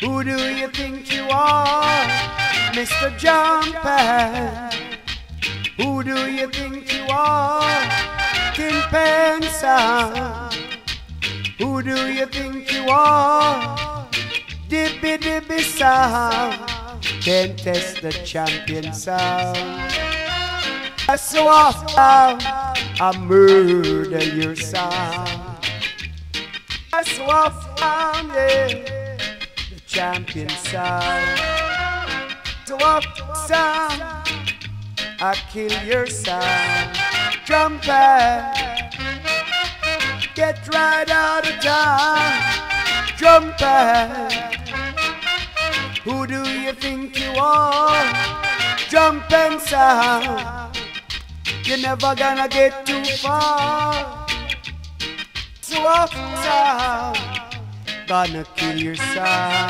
Who do you think you are, Mr. Jumpin'? Who do you think you are, King Pensa? Who do you think you are, Dibby Dibby Sound? Can't test the champion sound. So often I murder your sound. Often, yeah, the champion sound. So often I kill your sound. Trumpet, get right out of town. Trumpet. Who do you think you are? Jump and sound. You're never gonna get too far. Sound, gonna kill your sound.